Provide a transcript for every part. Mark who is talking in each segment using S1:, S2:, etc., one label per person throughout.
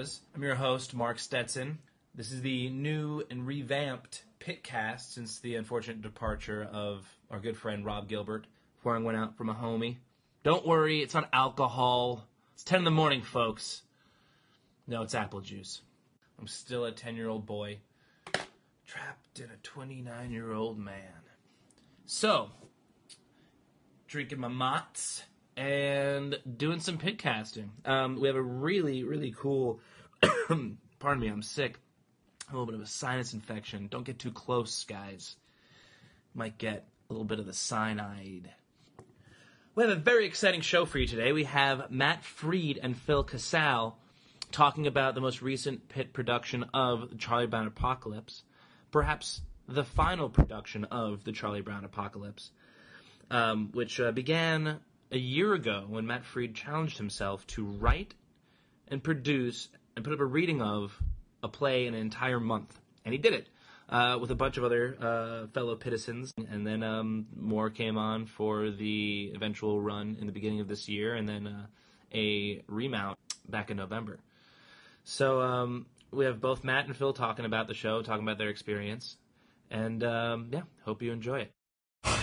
S1: I'm your host, Mark Stetson. This is the new and revamped Pitcast since the unfortunate departure of our good friend Rob Gilbert. Pouring one out from a homie. Don't worry, it's not alcohol. It's 10 in the morning, folks. No, it's apple juice. I'm still a 10 year old boy, trapped in a 29 year old man. So, drinking my Mott's and doing some pitcasting. Um, we have a really, really cool. pardon me, I'm sick. A little bit of a sinus infection. Don't get too close, guys. Might get a little bit of the cyanide. We have a very exciting show for you today. We have Matt Freed and Phil Casal talking about the most recent pit production of Charlie Brown Apocalypse, perhaps the final production of the Charlie Brown Apocalypse, um, which uh, began a year ago when Matt Freed challenged himself to write and produce and put up a reading of a play in an entire month, and he did it. Uh, with a bunch of other uh, fellow Pittisons, and then um, more came on for the eventual run in the beginning of this year, and then uh, a remount back in November. So um, we have both Matt and Phil talking about the show, talking about their experience, and um, yeah, hope you enjoy it.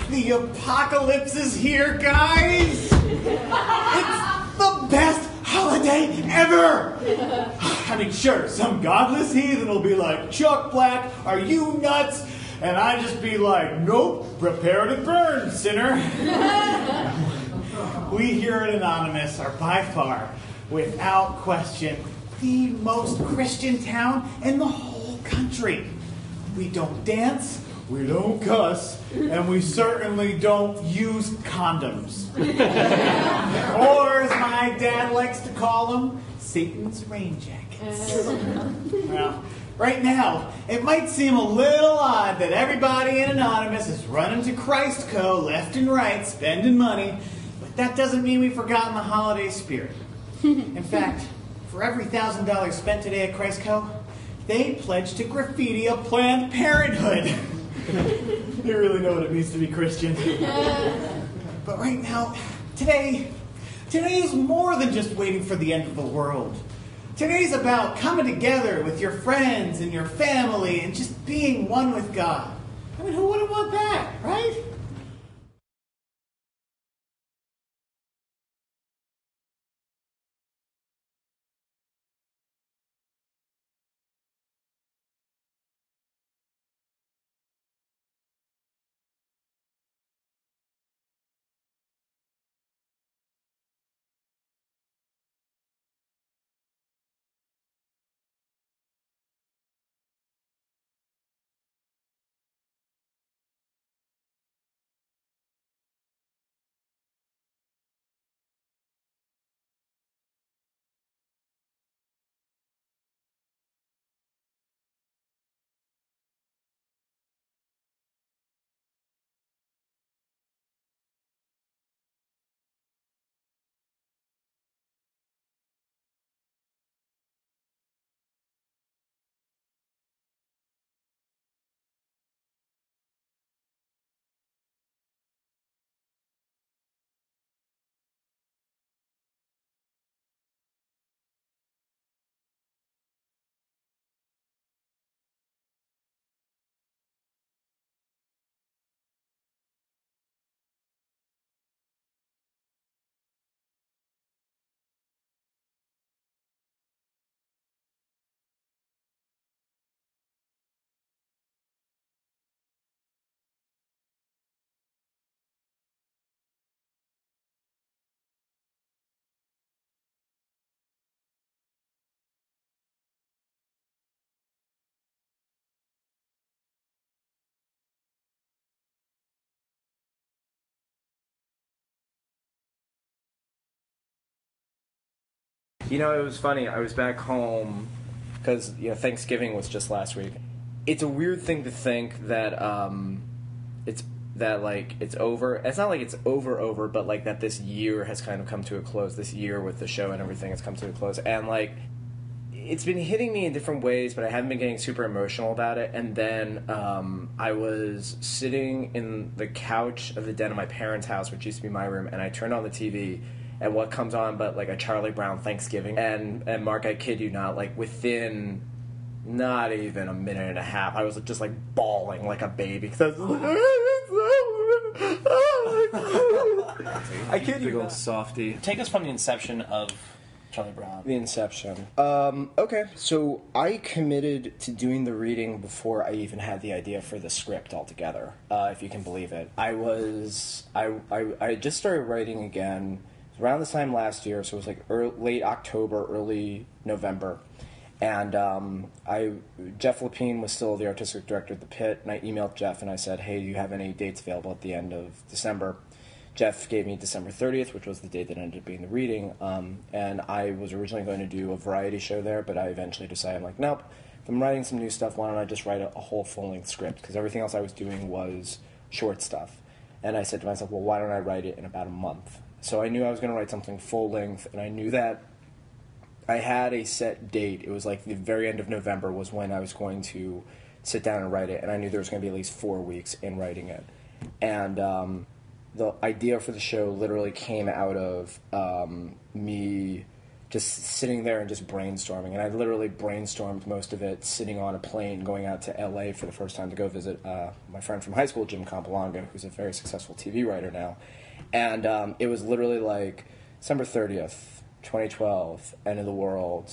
S2: The apocalypse is here, guys! Holiday ever! I mean, sure, some godless heathen will be like, Chuck Black, are you nuts? And I just be like, nope, prepare to burn, sinner. we here at Anonymous are by far, without question, the most Christian town in the whole country. We don't dance, we don't cuss, and we certainly don't use condoms. or, as my dad likes to call them, Satan's rain jackets. well, right now, it might seem a little odd that everybody in Anonymous is running to Christ Co. left and right, spending money, but that doesn't mean we've forgotten the holiday spirit. In fact, for every thousand dollars spent today at Christ Co., they pledged to graffiti a Planned Parenthood. they really know what it means to be Christian. but right now, today, today is more than just waiting for the end of the world. Today's about coming together with your friends and your family and just being one with God. I mean, who wouldn't want that, right?
S3: You know, it was funny. I was back home because you know Thanksgiving was just last week. It's a weird thing to think that um, it's that like it's over. It's not like it's over over, but like that this year has kind of come to a close. This year with the show and everything has come to a close, and like it's been hitting me in different ways, but I haven't been getting super emotional about it. And then um, I was sitting in the couch of the den of my parents' house, which used to be my room, and I turned on the TV, and what comes on but like a Charlie Brown Thanksgiving. And and Mark, I kid you not, like within not even a minute and a half, I was just like bawling like a baby because I was like, I kid
S1: Big
S3: you
S1: old
S3: not.
S1: softy.
S4: Take us from the inception of Charlie Brown.
S3: The Inception. Um, okay, so I committed to doing the reading before I even had the idea for the script altogether, uh, if you can believe it. I was I I, I just started writing again around this time last year, so it was like early, late October, early November. And um, I, Jeff Lapine was still the artistic director at the Pit, and I emailed Jeff and I said, "Hey, do you have any dates available at the end of December?" Jeff gave me December 30th, which was the date that ended up being the reading. Um, and I was originally going to do a variety show there, but I eventually decided, I'm like, nope, I'm writing some new stuff, why don't I just write a, a whole full length script? Because everything else I was doing was short stuff. And I said to myself, well, why don't I write it in about a month? So I knew I was going to write something full length, and I knew that I had a set date. It was like the very end of November was when I was going to sit down and write it, and I knew there was going to be at least four weeks in writing it. And um, the idea for the show literally came out of um, me just sitting there and just brainstorming. And I literally brainstormed most of it sitting on a plane going out to LA for the first time to go visit uh, my friend from high school, Jim Campolongo, who's a very successful TV writer now. And um, it was literally like December 30th, 2012, end of the world,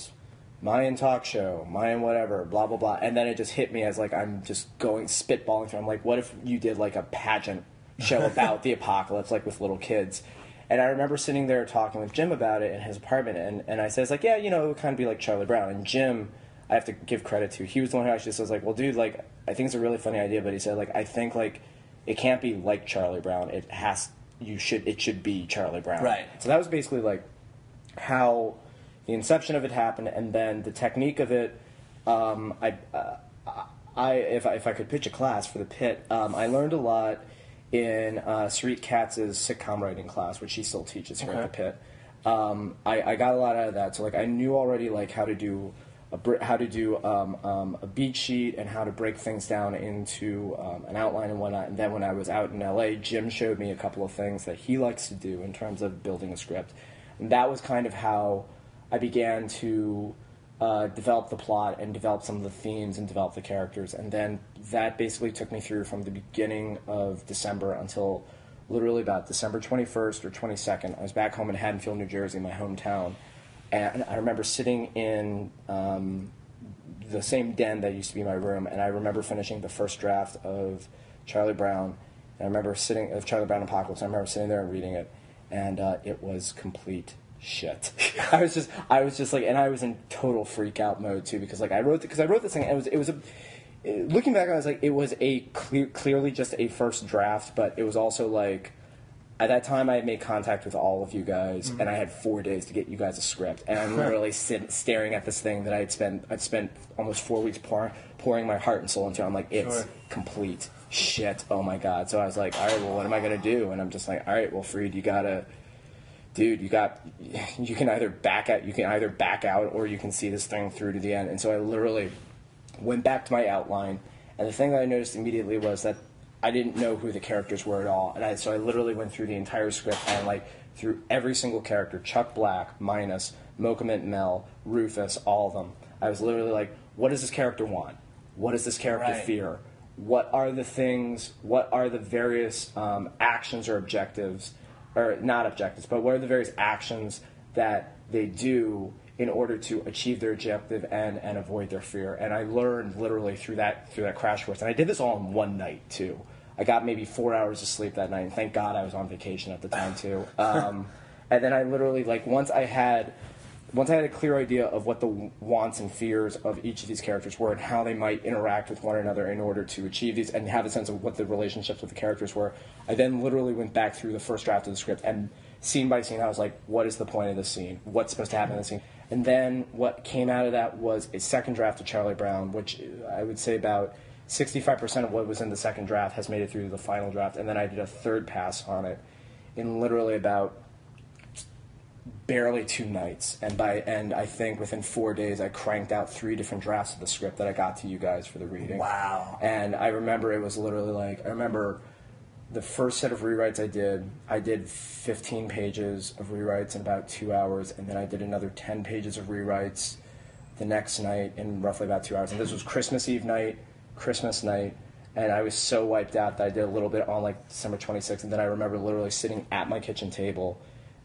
S3: Mayan talk show, Mayan whatever, blah, blah, blah. And then it just hit me as like I'm just going spitballing through. I'm like, what if you did like a pageant show about the apocalypse, like with little kids? And I remember sitting there talking with Jim about it in his apartment, and, and I says like, yeah, you know, it would kind of be like Charlie Brown. And Jim, I have to give credit to, he was the one who actually says like, well, dude, like, I think it's a really funny idea, but he said like, I think like, it can't be like Charlie Brown. It has, you should, it should be Charlie Brown.
S4: Right.
S3: So that was basically like how the inception of it happened, and then the technique of it. Um, I, uh, I if I, if I could pitch a class for the pit, um, I learned a lot in uh, Sarit Katz's sitcom writing class, which she still teaches here at the pit. Um, I, I got a lot out of that. So like I knew already like how to do a how to do um, um, a beat sheet and how to break things down into um, an outline and whatnot. And then when I was out in LA, Jim showed me a couple of things that he likes to do in terms of building a script. And that was kind of how I began to uh, develop the plot and develop some of the themes and develop the characters. And then that basically took me through from the beginning of December until literally about December 21st or 22nd. I was back home in Haddonfield, New Jersey, my hometown. And I remember sitting in um, the same den that used to be my room, and I remember finishing the first draft of Charlie Brown. And I remember sitting of Charlie Brown Apocalypse. I remember sitting there and reading it, and uh, it was complete shit. I was just, I was just like, and I was in total freak out mode too because like I wrote because I wrote this thing. And it was, it was a. Looking back, I was like, it was a clear, clearly just a first draft, but it was also like at that time I had made contact with all of you guys, and I had four days to get you guys a script, and I'm literally sit, staring at this thing that I'd spent I'd spent almost four weeks pour, pouring my heart and soul into. I'm like, it's
S1: Sure.
S3: complete shit. Oh my god! So I was like, all right, well, what am I gonna do? And I'm just like, all right, well, Freed, you gotta. Dude, you got. You can either back out. You can either back out, or you can see this thing through to the end. And so I literally went back to my outline, and the thing that I noticed immediately was that I didn't know who the characters were at all, and I, so I literally went through the entire script and like through every single character: Chuck Black, Minus, Mokument Mel, Rufus, all of them. I was literally like, "What does this character want? What does this character
S4: Right.
S3: fear? What are the things? What are the various um, actions or objectives, or not objectives, but what are the various actions that they do?" In order to achieve their objective and, and avoid their fear. And I learned literally through that through that crash course. And I did this all in one night too. I got maybe four hours of sleep that night, and thank God I was on vacation at the time too. Um, and then I literally like once I had once I had a clear idea of what the wants and fears of each of these characters were and how they might interact with one another in order to achieve these and have a sense of what the relationships with the characters were, I then literally went back through the first draft of the script and scene by scene I was like, what is the point of this scene? What's supposed to happen in this scene? And then what came out of that was a second draft of Charlie Brown, which I would say about 65% of what was in the second draft has made it through to the final draft. And then I did a third pass on it in literally about barely two nights and by and I think within four days I cranked out three different drafts of the script that I got to you guys for the reading.
S4: Wow.
S3: And I remember it was literally like I remember the first set of rewrites I did, I did 15 pages of rewrites in about two hours, and then I did another 10 pages of rewrites the next night in roughly about two hours. And this was Christmas Eve night, Christmas night, and I was so wiped out that I did a little bit on like December 26th, and then I remember literally sitting at my kitchen table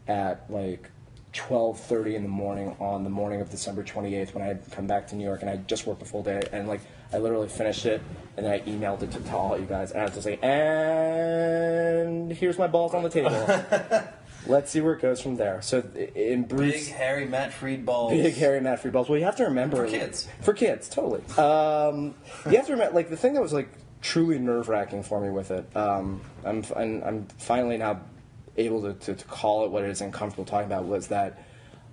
S3: at like 12:30 in the morning on the morning of December 28th when I had come back to New York and I just worked a full day and like I literally finished it and then I emailed it to, to all you guys and I was just like and here's my balls on the table. Let's see where it goes from there. So in Bruce
S4: Big hairy Matt Freed balls.
S3: Big hairy Matt Free balls. Well, you have to remember
S4: For kids.
S3: For kids, totally. Um, you have to remember, like the thing that was like truly nerve wracking for me with it. Um, I'm, I'm I'm finally now able to, to, to call it what it is and comfortable talking about was that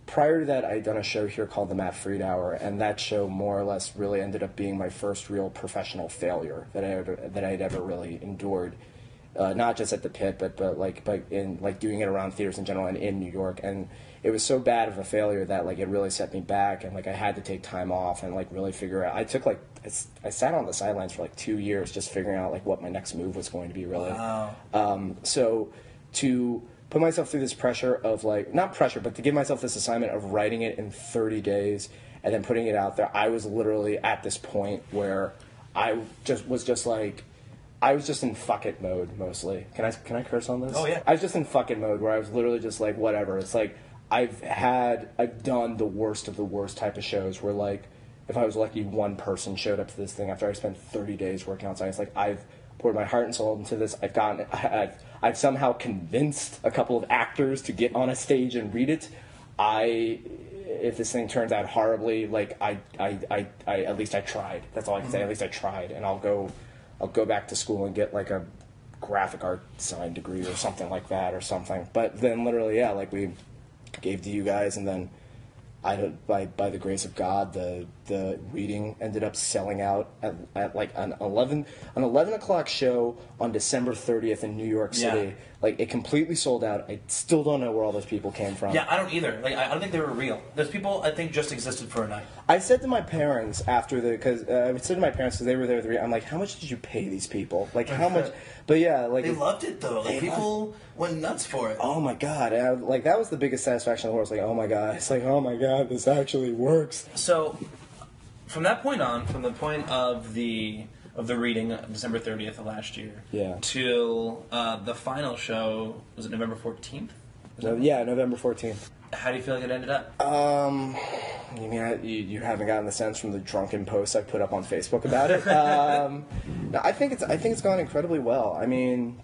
S3: prior to that I had done a show here called the Matt Freed Hour, and that show more or less really ended up being my first real professional failure that I ever, that I had ever really endured uh, not just at the pit, but but like but in like doing it around theaters in general and in New York. And it was so bad of a failure that like it really set me back, and like I had to take time off and like really figure out. I took like I sat on the sidelines for like two years just figuring out like what my next move was going to be really.
S4: Wow.
S3: Um, so to put myself through this pressure of like not pressure, but to give myself this assignment of writing it in 30 days and then putting it out there, I was literally at this point where I just was just like I was just in fuck it mode mostly. Can I can I curse on this?
S4: Oh, yeah.
S3: I was just in fuck it mode where I was literally just like whatever. It's like I've had I've done the worst of the worst type of shows where like if I was lucky one person showed up to this thing after I spent 30 days working on. It's like I've poured my heart and soul into this. I've gotten I've I've somehow convinced a couple of actors to get on a stage and read it. I if this thing turns out horribly, like I, I, I, I at least I tried. That's all I can say. At mm-hmm. least I tried, and I'll go, I'll go back to school and get like a graphic art design degree or something like that or something. But then literally, yeah, like we gave to you guys, and then I by by the grace of God, the the reading ended up selling out at, at like an eleven an eleven o'clock show on December thirtieth in New York City.
S4: Yeah.
S3: Like it completely sold out. I still don't know where all those people came from.
S4: Yeah, I don't either. Like, I don't think they were real. Those people, I think, just existed for a night.
S3: I said to my parents after the because uh, I said to my parents because they were there. The, I'm like, how much did you pay these people? Like how much? But yeah, like
S4: They loved it though. Like people went nuts for it.
S3: Oh my god! I, like that was the biggest satisfaction in the world. It's like, oh my god! It's like, oh my god, this actually works.
S4: So, from that point on, from the point of the of the reading, uh, December thirtieth of last year,
S3: Yeah.
S4: till uh, the final show was it November fourteenth?
S3: So, yeah, November fourteenth.
S4: How do you feel like it ended up?
S3: Um, you mean I, you, you haven't gotten the sense from the drunken posts I put up on Facebook about it? um, no, I think it's I think it's gone incredibly well. I mean,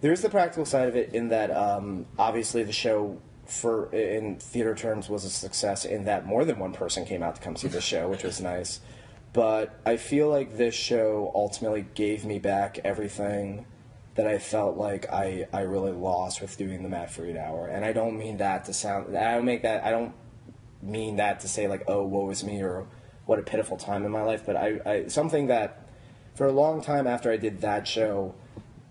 S3: there's the practical side of it in that um, obviously the show for in theater terms was a success in that more than one person came out to come see the show, which was nice. But I feel like this show ultimately gave me back everything that I felt like I, I really lost with doing the Matt Freed hour. And I don't mean that to sound I don't make that I don't mean that to say like, oh, woe is me or what a pitiful time in my life. But I, I something that for a long time after I did that show,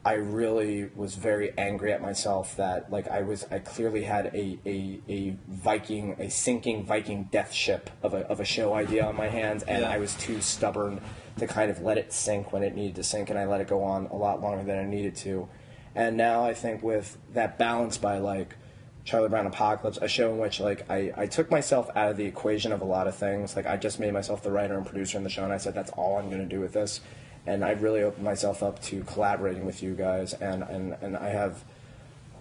S3: I really was very angry at myself that like I was I clearly had a, a, a Viking a sinking Viking death ship of a of a show idea on my hands and
S4: Yeah.
S3: I was too stubborn to kind of let it sink when it needed to sink and I let it go on a lot longer than I needed to. And now I think with that balance by like Charlie Brown Apocalypse, a show in which like I, I took myself out of the equation of a lot of things. Like I just made myself the writer and producer in the show and I said that's all I'm gonna do with this. And I really opened myself up to collaborating with you guys and, and, and I have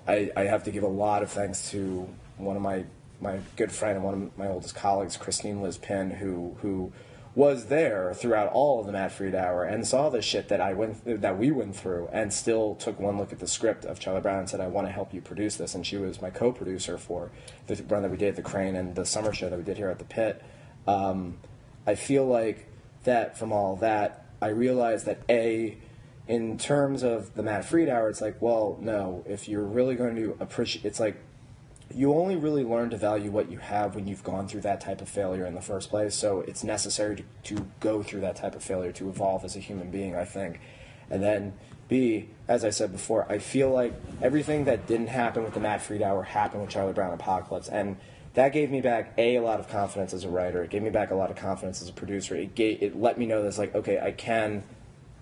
S3: I, I have to give a lot of thanks to one of my my good friend and one of my oldest colleagues, Christine Liz Penn, who who was there throughout all of the Matt Freed hour and saw the shit that I went that we went through and still took one look at the script of Charlie Brown and said, I want to help you produce this and she was my co producer for the run that we did at the crane and the summer show that we did here at the pit. Um, I feel like that from all that I realized that A in terms of the Matt Freed hour, it's like, well, no, if you're really going to appreciate, it's like you only really learn to value what you have when you've gone through that type of failure in the first place. So it's necessary to, to go through that type of failure to evolve as a human being, I think. And then B, as I said before, I feel like everything that didn't happen with the Matt Freed hour happened with Charlie Brown Apocalypse. And that gave me back a a lot of confidence as a writer. It gave me back a lot of confidence as a producer. It gave, it let me know that it's like okay, I can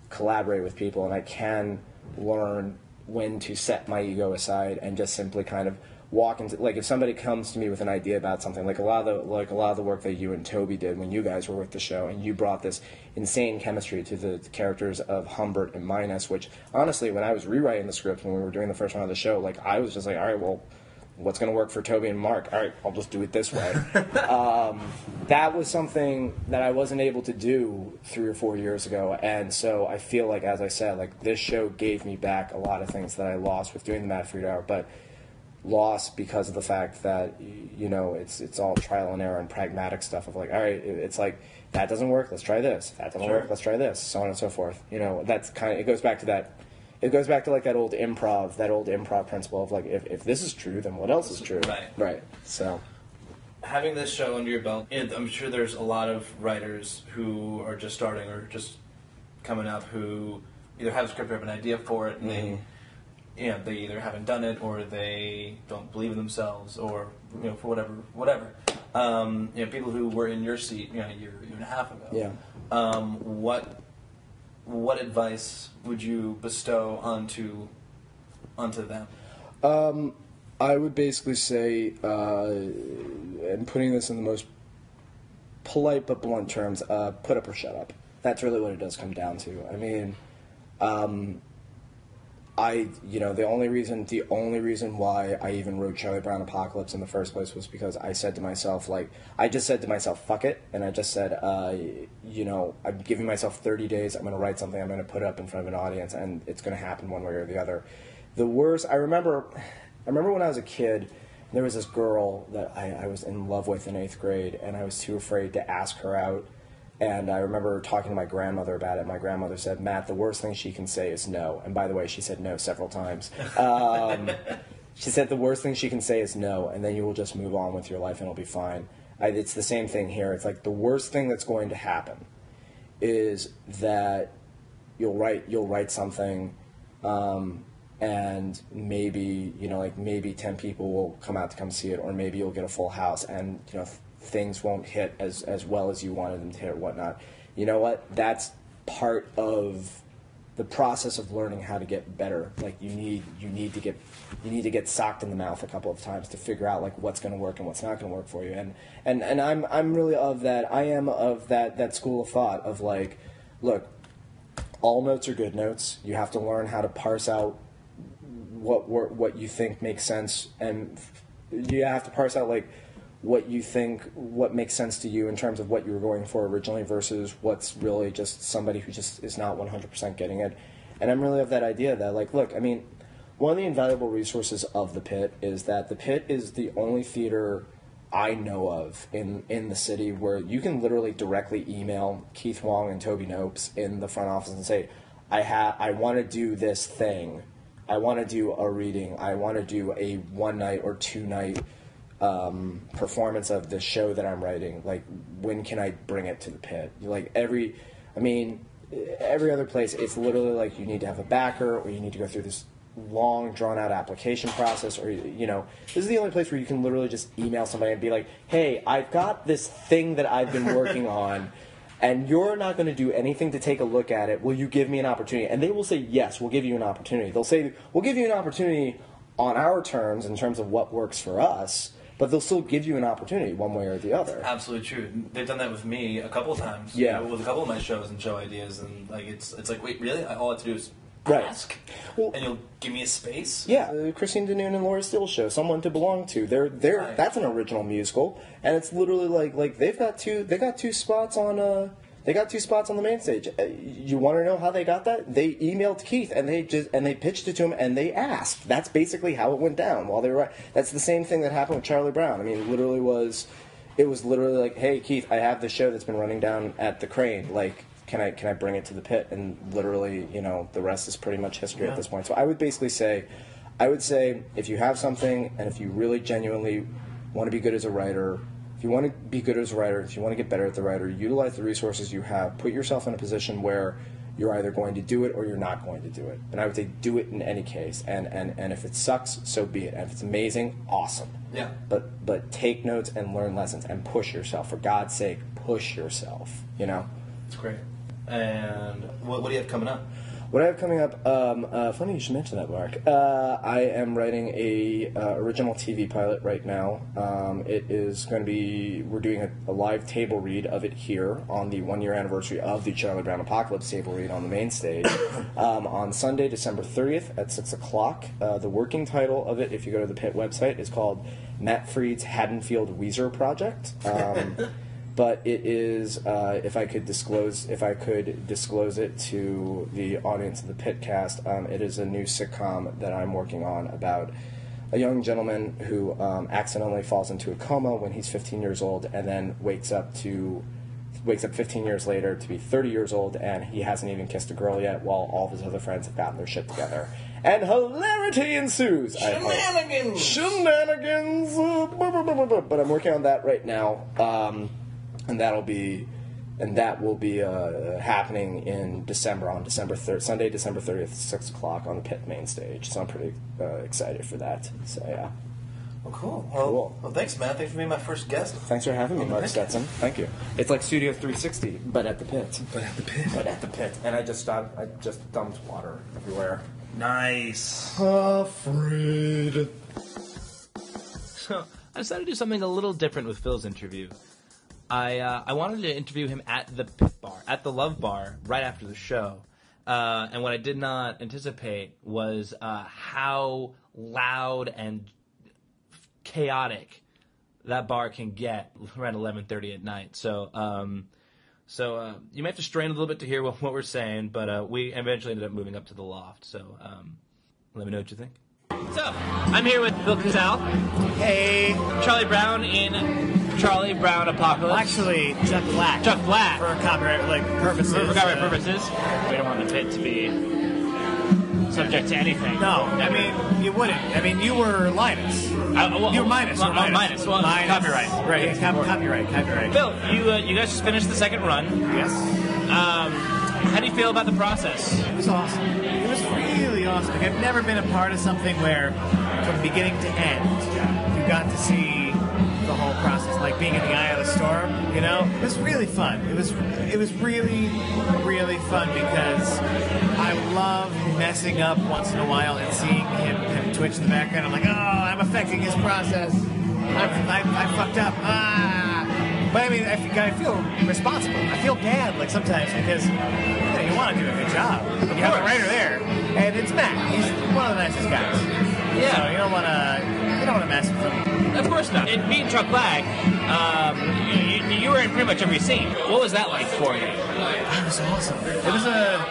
S3: collaborate with people and I can learn when to set my ego aside and just simply kind of walk into like if somebody comes to me with an idea about something like a lot of the like a lot of the work that you and Toby did when you guys were with the show and you brought this insane chemistry to the characters of Humbert and Minus which honestly when I was rewriting the script when we were doing the first round of the show like I was just like all right well what's going to work for Toby and Mark? All right I'll just do it this way. Um, that was something that I wasn't able to do three or four years ago and so I feel like as I said like this show gave me back a lot of things that I lost with doing the Matt Freed Hour but lost because of the fact that you know it's it's all trial and error and pragmatic stuff of like all right it's like that doesn't work let's try this. That doesn't
S4: Sure.
S3: work let's try this so on and so forth. You know that's kind of it goes back to that it goes back to like that old improv that old improv principle of like if, if this is true then what else is true
S4: Right.
S3: right so
S1: having this show under your belt, and I'm sure there's a lot of writers who are just starting or just coming up who either have a script or have an idea for it, and they, you know, they either haven't done it or they don't believe in themselves, or you know, for whatever, whatever. Um, you know, people who were in your seat, you know, a year, year and a half ago.
S3: Yeah.
S1: Um, what, what advice would you bestow onto, onto them?
S3: Um, I would basically say, uh, and putting this in the most polite but blunt terms, uh, put up or shut up. That's really what it does come down to. I mean, um, I, you know, the only reason, the only reason why I even wrote Charlie Brown Apocalypse in the first place was because I said to myself, like, I just said to myself, fuck it, and I just said, uh, you know, I'm giving myself 30 days. I'm going to write something. I'm going to put it up in front of an audience, and it's going to happen one way or the other. The worst, I remember, I remember when I was a kid. There was this girl that I, I was in love with in eighth grade, and I was too afraid to ask her out. And I remember talking to my grandmother about it. My grandmother said, Matt, the worst thing she can say is no. And by the way, she said no several times. Um, she said the worst thing she can say is no, and then you will just move on with your life and it'll be fine. I, it's the same thing here. It's like the worst thing that's going to happen is that you'll write you'll write something um, and maybe you know like maybe 10 people will come out to come see it or maybe you'll get a full house and you know things won't hit as as well as you wanted them to hit or whatnot. You know what? That's part of the process of learning how to get better. Like you need you need to get you need to get socked in the mouth a couple of times to figure out like what's going to work and what's not going to work for you. And and and I'm I'm really of that I am of that that school of thought of like look all notes are good notes. You have to learn how to parse out what what you think makes sense. And you have to parse out like what you think what makes sense to you in terms of what you were going for originally versus what's really just somebody who just is not 100% getting it and i'm really of that idea that like look i mean one of the invaluable resources of the pit is that the pit is the only theater I know of in, in the city where you can literally directly email Keith Wong and Toby Nopes in the front office and say, I ha- I want to do this thing. I want to do a reading. I want to do a one night or two night um, performance of the show that I'm writing. Like, when can I bring it to the pit? Like every, I mean, every other place, it's literally like you need to have a backer or you need to go through this long drawn out application process or you know this is the only place where you can literally just email somebody and be like hey i've got this thing that i've been working on and you're not going to do anything to take a look at it will you give me an opportunity and they will say yes we'll give you an opportunity they'll say we'll give you an opportunity on our terms in terms of what works for us but they'll still give you an opportunity one way or the other
S1: Absolutely true. They've done that with me a couple of times.
S3: Yeah.
S1: you know, with a couple of my shows and show ideas, and like it's it's like wait, really? All I have to do is
S3: Right.
S1: ask,
S3: Well-
S1: and you'll give me a space.
S3: Yeah, the Christine Danoon and Laura Steele show, someone to belong to. They're they're
S1: Right.
S3: that's an original musical, and it's literally like like they've got two they got two spots on uh they got two spots on the main stage. Uh, You want to know how they got that? They emailed Keith and they just and they pitched it to him and they asked. That's basically how it went down while they were. That's the same thing that happened with Charlie Brown. I mean, it literally was. It was literally like, hey Keith, I have this show that's been running down at the Crane. Like, can I can I bring it to the pit? And literally, you know, the rest is pretty much history
S1: Yeah.
S3: at this point. So I would basically say, I would say if you have something and if you really genuinely want to be good as a writer, if you want to be good as a writer, if you want to get better at the writer, utilize the resources you have. Put yourself in a position where you're either going to do it or you're not going to do it. And I would say do it in any case. And and, and if it sucks, so be it. And if it's amazing, awesome.
S1: Yeah.
S3: But but take notes and learn lessons and push yourself. For God's sake, push yourself. You know.
S1: It's great. And what, what do you have coming up?
S3: What I have coming up, um, uh, funny you should mention that, Mark. Uh, I am writing a uh, original TV pilot right now. Um, it is going to be, we're doing a, a live table read of it here on the one year anniversary of the Charlie Brown Apocalypse table read on the main stage um, on Sunday, December 30th at 6 o'clock. Uh, the working title of it, if you go to the Pit website, is called Matt Freed's Haddonfield Weezer Project. But it is uh, if I could disclose if I could disclose it to the audience of the Pitcast, um, it is a new sitcom that I'm working on about a young gentleman who um, accidentally falls into a coma when he's 15 years old and then wakes up to wakes up 15 years later to be 30 years old and he hasn't even kissed a girl yet while all of his other friends have gotten their shit together and hilarity ensues I.
S4: Shenanigans!
S3: shenanigans uh, but i'm working on that right now um, and that'll be and that will be uh, happening in December on December third, Sunday, December thirtieth, six o'clock on the pit main stage. So I'm pretty uh, excited for that. So yeah,
S4: Well, cool. Well,
S3: Cool.
S4: well, thanks, man. Thanks for being my first guest.
S3: thanks for having me, Mark
S4: thank.
S3: Stetson. Thank you. It's like Studio 360, but at the pit.
S1: But at the pit.
S3: But at the pit, and I just stopped. I just dumped water everywhere.
S4: Nice.
S3: Afraid.
S1: So I decided to do something a little different with Phil's interview. I uh, I wanted to interview him at the pit bar, at the Love Bar, right after the show. Uh, and what I did not anticipate was uh, how loud and chaotic that bar can get around 11:30 at night. So. Um, so uh, you might have to strain a little bit to hear what, what we're saying, but uh, we eventually ended up moving up to the loft. So um, let me know what you think. So I'm here with Bill Cazal,
S2: Hey,
S1: Charlie Brown in Charlie Brown Apocalypse.
S2: actually, Chuck Black.
S1: Chuck Black.
S2: For copyright like purposes.
S1: for copyright
S2: uh,
S1: purposes.
S5: We don't want the pit to be subject to anything.
S2: No, I mean you wouldn't. I mean you were Linus.
S1: Uh, well,
S2: you were minus.
S1: well,
S2: were
S1: oh, minus. Well, copyright.
S2: Right. Yeah, cop- copyright. Copyright.
S1: Bill, you uh, you guys just finished the second run.
S2: Yes.
S1: Um, how do you feel about the process?
S2: It was awesome. It was really awesome. Like, I've never been a part of something where, from beginning to end, you got to see the whole process, like being in the eye of the storm. You know, it was really fun. It was it was really really fun because I love messing up once in a while and seeing him, him twitch in the background. I'm like, oh, I'm affecting his process. I'm, I, I fucked up. Ah. But I mean, I, feel- I feel responsible. I feel bad, like sometimes, because you, know, you want to do a good job. You have a writer there, and it's Matt. He's one of the nicest guys.
S1: Yeah.
S2: So you don't want to, you don't want to mess with him.
S1: Of course not. And being Chuck Black, um, you, you, you were in pretty much every scene. What was that like for you?
S2: It was awesome. It was a.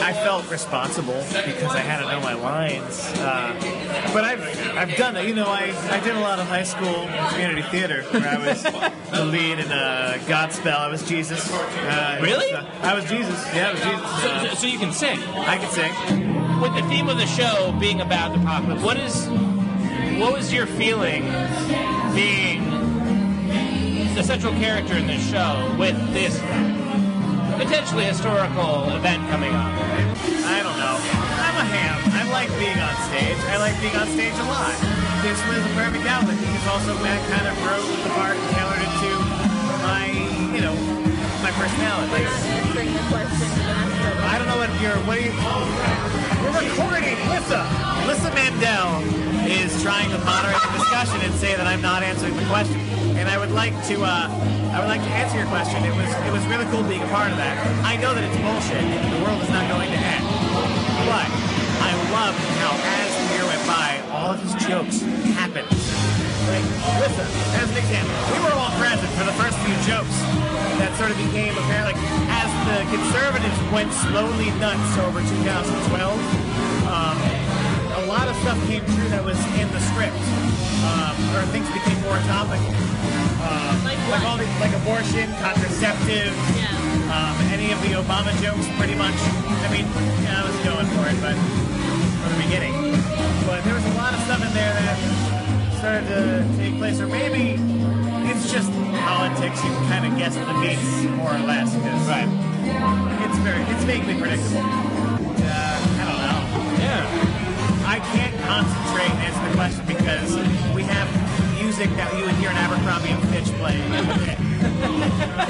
S2: I felt responsible because I had to know my lines. Uh, but I've I've done it. You know, I, I did a lot of high school community theater where I was the lead in uh, Godspell. I was Jesus. Uh,
S1: Really?
S2: I was Jesus. Yeah, I was Jesus.
S1: So,
S2: Uh,
S1: so, so you can sing.
S2: I can sing.
S1: With the theme of the show being about the apocalypse, what is what was your feeling being the central character in this show with this potentially historical event coming up?
S2: I don't know. I'm a ham. I like being on stage. I like being on stage a lot. This was a perfect outlet because also Matt kind of wrote the part and tailored it to my, you know, my personality. Like,
S6: Bring the question to the.
S2: I don't know what you're. What are you? We're recording. Lissa. Lissa Mandel is trying to moderate the discussion and say that I'm not answering the question. And I would like to. Uh, I would like to answer your question. It was. It was really cool being a part of that. I know that it's bullshit. The world is not going to end. But I loved how, as the year went by, all of his jokes happened. Like, listen, as an example, we were all present for the first few jokes that sort of became apparent. Like, as the conservatives went slowly nuts over 2012, um, lot of stuff came true that was in the script, um, or things became more topical. Um,
S6: Like what?
S2: all the, like abortion, contraceptive,
S6: Yeah.
S2: um, any of the Obama jokes, pretty much. I mean, yeah, I was going for it, but from the beginning. But there was a lot of stuff in there that started to take place, or maybe it's just politics. You can kind of guess the beats more or less, because
S1: Right.
S2: it's very, it's vaguely predictable. Uh, I don't know.
S1: Yeah.
S2: I can't concentrate and answer the question because we have music that you would hear in Abercrombie and Fitch playing.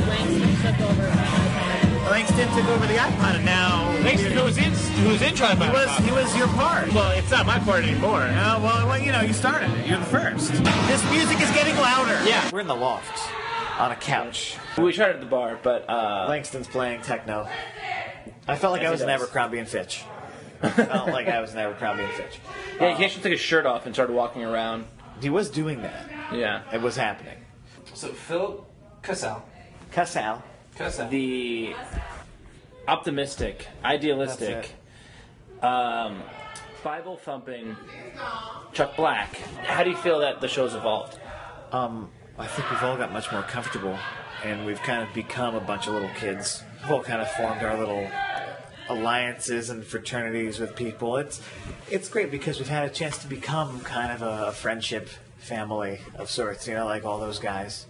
S6: Wings took over.
S2: Langston took over the iPod, and now
S7: Langston, who was in who was in Try
S2: he was he was your part.
S7: Well, it's not my part anymore.
S2: Uh, well, well, you know, you started it. You're the first. This music is getting louder.
S7: Yeah.
S2: We're in the loft on a couch.
S1: We tried at the bar, but uh,
S2: Langston's playing techno. I felt like
S1: Yes,
S2: I was
S1: he
S2: in. Abercrombie and Fitch. I felt like I was in Abercrombie and Fitch.
S1: yeah, he actually took his shirt off and started walking around.
S2: He was doing that.
S1: Yeah.
S2: It was happening.
S1: So Phil Cassell,
S2: Cassell.
S1: the optimistic, idealistic, um, Bible thumping Chuck Black. How do you feel that the show's evolved?
S2: Um, I think we've all got much more comfortable, and we've kind of become a bunch of little kids. We've all kind of formed our little alliances and fraternities with people. It's it's great because we've had a chance to become kind of a, a friendship family of sorts. You know, like all those guys.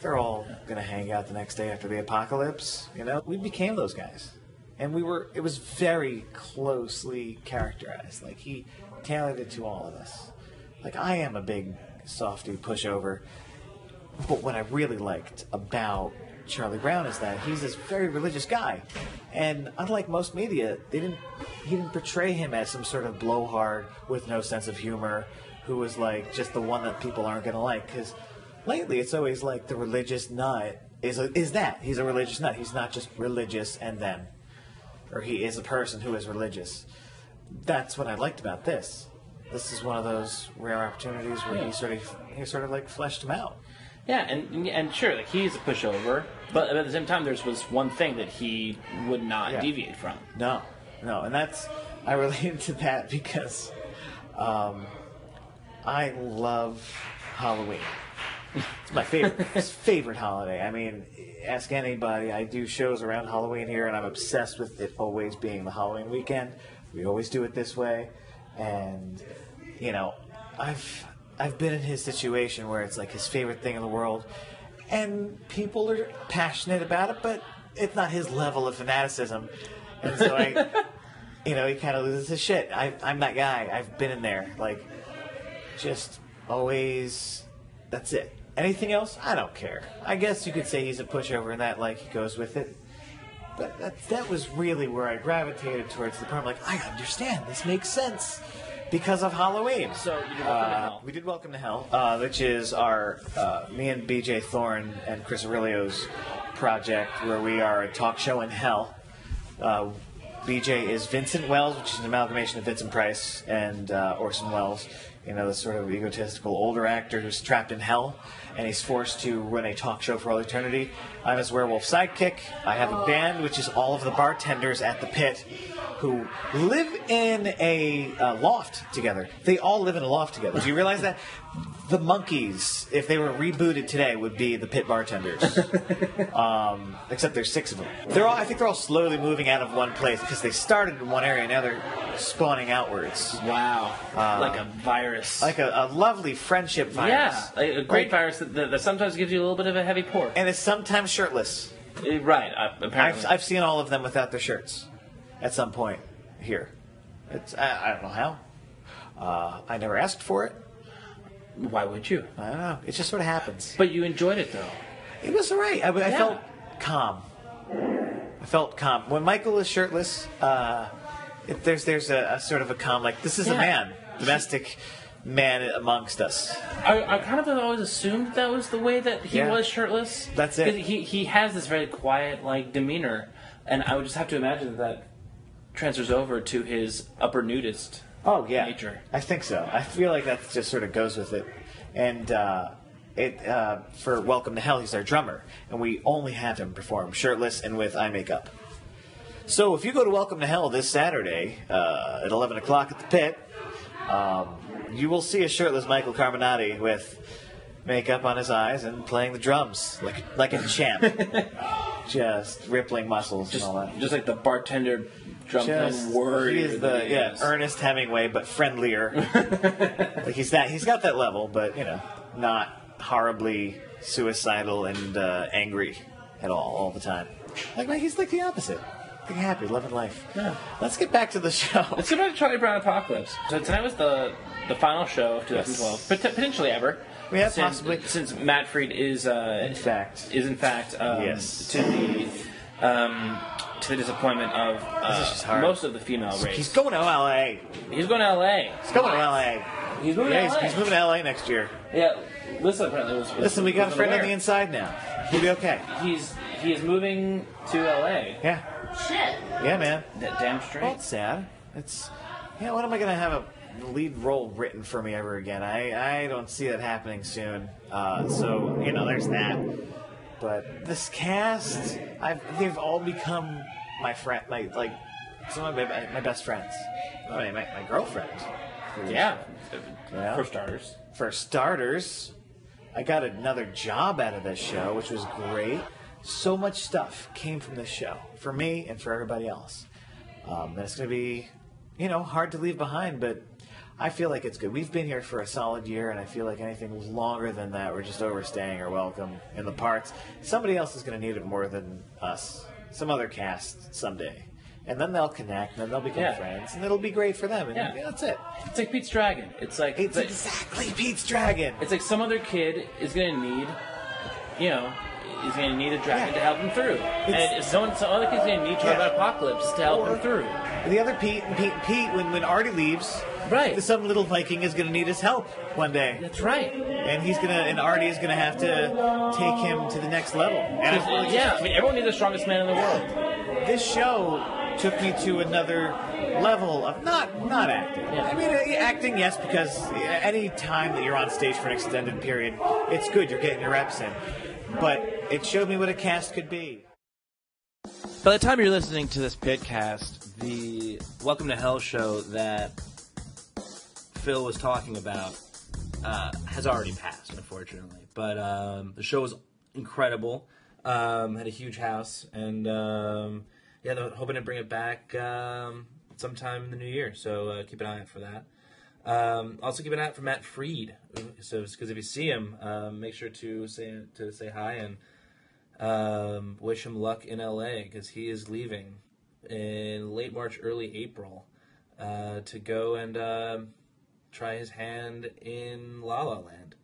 S2: They're all gonna hang out the next day after the apocalypse. You know, we became those guys, and we were. It was very closely characterized. Like he tailored it to all of us. Like I am a big softy pushover. But what I really liked about Charlie Brown is that he's this very religious guy, and unlike most media, they didn't he didn't portray him as some sort of blowhard with no sense of humor, who was like just the one that people aren't gonna like. Because lately, it's always like the religious nut is a, is that he's a religious nut. He's not just religious and then, or he is a person who is religious. That's what I liked about this. This is one of those rare opportunities where he sort of he sort of like fleshed him out.
S1: Yeah, and and sure, like he's a pushover, but at the same time, there's was one thing that he would not
S2: Yeah.
S1: deviate from.
S2: No, no, and that's I related to that because um, I love Halloween. It's my favorite favorite holiday. I mean, ask anybody. I do shows around Halloween here, and I'm obsessed with it always being the Halloween weekend. We always do it this way, and you know, I've I've been in his situation where it's like his favorite thing in the world, and people are passionate about it, but it's not his level of fanaticism, and so I, you know, he kind of loses his shit. I, I'm that guy. I've been in there, like, just always. That's it. Anything else, I don't care. I guess you could say he's a pushover and that, like, he goes with it. But that, that was really where I gravitated towards the part. I'm like, I understand. This makes sense because of Halloween.
S1: So you did Welcome to
S2: Uh,
S1: Hell.
S2: we did Welcome to Hell, uh, which is our uh, me and BJ Thorne and Chris Aurelio's project, where we are a talk show in hell. Uh, BJ is Vincent Wells, which is an amalgamation of Vincent Price and uh, Orson Welles. You know, the sort of egotistical older actor who's trapped in hell, and he's forced to run a talk show for all eternity. I'm his werewolf sidekick. I have a band, which is all of the bartenders at the pit who live in a uh, loft together. They all live in a loft together. Do you realize that? The Monkees, if they were rebooted today, would be the pit bartenders. um, except there's six of them. They're all. I think they're all slowly moving out of one place because they started in one area. Now they're spawning outwards,
S1: Wow, like a virus.
S2: like a, a lovely friendship virus.
S1: yeah, a, a great
S2: Like-
S1: virus that, that, sometimes gives you a little bit of a heavy pour.
S2: And it's sometimes shirtless.
S1: Eh, right, uh, apparently.
S2: I've, I've seen all of them without their shirts at some point here. It's I, I don't know how. Uh, I never asked for it.
S1: Why would you?
S2: I don't know. It just sort of happens.
S1: But you enjoyed it though.
S2: It was all right. I, I
S1: Yeah.
S2: felt calm. I felt calm when Michael is shirtless. Uh, it, there's there's a, a sort of a calm like this is a
S1: Yeah.
S2: man, domestic man amongst us.
S1: I, I kind of always assumed that was the way that he
S2: Yeah.
S1: was shirtless.
S2: That's it.
S1: 'Cause He he has this very quiet like demeanor, and I would just have to imagine that, that transfers over to his upper nudist.
S2: Oh yeah,
S1: Nature.
S2: I think so. I feel like that just sort of goes with it. And uh, it uh, for Welcome to Hell, he's our drummer, and we only have him perform shirtless and with eye makeup. So if you go to Welcome to Hell this Saturday uh, at 11 o'clock at the pit, um, you will see a shirtless Michael Carbonati with makeup on his eyes and playing the drums like like a champ, just rippling muscles
S1: Just
S2: and all that.
S1: just like the bartender drum
S2: Just, he is the
S1: he
S2: yeah. Ernest Hemingway, but friendlier. like he's that he's got that level, but you know, not horribly suicidal and uh, angry at all all the time. Like like, he's like the opposite. Like happy, loving life.
S1: Yeah.
S2: Let's get back to the show.
S1: Let's go back to Charlie Brown Apocalypse. So tonight was the the final show of 2012, pot- potentially ever.
S2: Yeah,
S1: since,
S2: possibly.
S1: Since Matt Freed is uh,
S2: In fact.
S1: is in fact um,
S2: Yes.
S1: to the
S4: um, to the disappointment of
S2: is just
S4: uh,
S2: hard.
S4: most of the female race.
S2: He's going to LA.
S4: He's going to L.A.
S2: He's going to LA.
S4: He's moving
S2: Yeah,
S4: to
S2: he's,
S4: L.A.
S2: he's moving to LA next year.
S4: Yeah, Lisa apparently was. was
S2: Listen, we got a
S4: was
S2: friend on
S4: unaware.
S2: the inside now. He'll be okay.
S4: He's he is moving to L.A.
S2: Yeah.
S6: Shit.
S2: Yeah, man.
S4: That damn
S2: Well,
S4: straight.
S2: it's sad. It's yeah. When am I gonna have a lead role written for me ever again? I I don't see that happening soon. Uh, so you know, there's that. But this cast, I've they've all become my friend, my like some of my, my best friends. Mean, my, my girlfriend.
S4: Yeah.
S2: Yeah.
S4: For starters.
S2: For starters, I got another job out of this show, which was great. So much stuff came from this show for me and for everybody else. Um, and it's going to be, you know, hard to leave behind, but I feel like it's good. We've been here for a solid year, and I feel like anything longer than that, we're just overstaying our welcome in the parts. Somebody else is going to need it more than us. Some other cast someday. And then they'll connect, and then they'll become
S4: Yeah.
S2: friends, and it'll be great for them. And
S4: Yeah.
S2: yeah, that's it.
S4: It's like Pete's Dragon. It's like
S2: It's exactly Pete's Dragon.
S4: it's like some other kid is gonna need, you know, is gonna need a dragon
S2: Yeah.
S4: to help him through, and if someone, some other kid's gonna need to
S2: Yeah.
S4: Tornado Apocalypse to help
S2: Or-
S4: him through.
S2: The other Pete, Pete, Pete, when when Artie leaves,
S4: Right.
S2: some little Viking is going to need his help one day,
S4: That's right.
S2: and he's gonna, and Artie is going to have to take him to the next level. And I feel like
S4: yeah, I mean, everyone needs the strongest man in the world.
S2: this show took me to another level of not not acting.
S4: Yeah.
S2: I mean, uh, acting, yes, because any time that you're on stage for an extended period, it's good. You're getting your reps in, but it showed me what a cast could be.
S1: By the time you're listening to this pitcast, the Welcome to Hell show that Phil was talking about uh, has already passed, unfortunately. But um, the show was incredible. Um, had a huge house, and um, yeah, they're hoping to bring it back um, sometime in the new year. So uh, keep an eye out for that. Um, also keep an eye out for Matt Freed. So because if you see him, um, make sure to say to say hi and wish him luck in LA because he is leaving in late March, early April uh, to go and um try his hand in La La Land.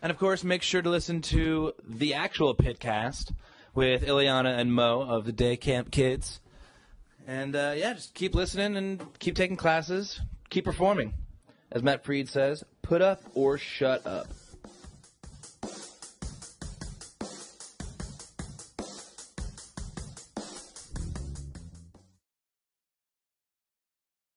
S1: And of course, make sure to listen to the actual Pitcast with Ileana and Mo of the Day Camp Kids. And uh, yeah, just keep listening and keep taking classes, keep performing. As Matt Freed says, put up or shut up.